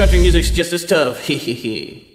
country music's just as tough. Hee hee hee.